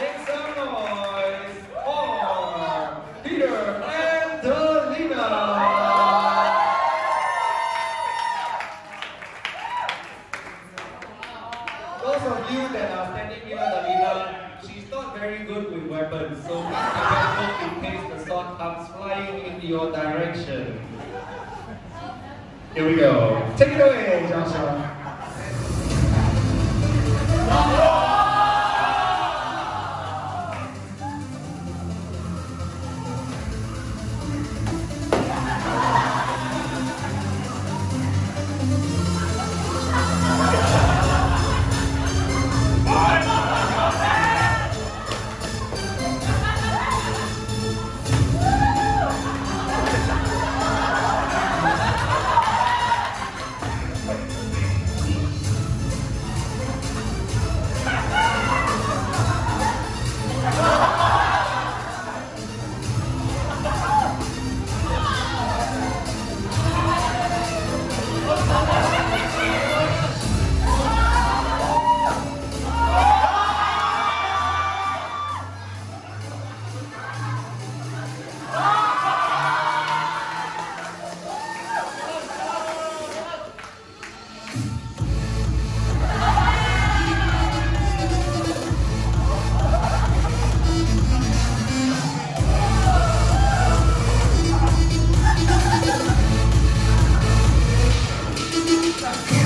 Make some noise Peter Those of you that are standing near she's not very good with weapons, so be careful in case the sword comes flying in your direction. Here we go. Take it away, Joshua. Thank